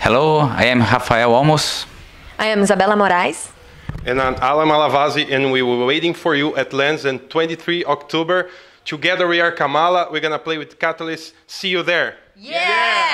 Hello, I am Rafael Olmos. I am Isabela Moraes. And I'm Alan Malavasi, and we were waiting for you at Lens on 23 October. Together we are Kamala. We're gonna play with Catalyst. See you there. Yeah!